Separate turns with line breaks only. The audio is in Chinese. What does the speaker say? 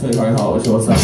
各位朋友好，我是吴三。